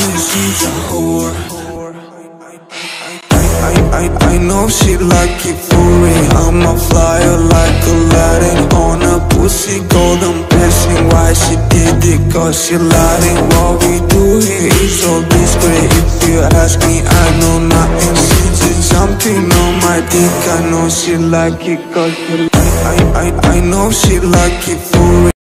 she's a whore I, I, I know she like it for me I'm a flyer like Aladdin On a pussy golden blessing Why she did it cause she lighting What we do here is so discreet. If you ask me I know nothing. She just jumping on my dick. I know she like it cause she I, I, I know she like it for me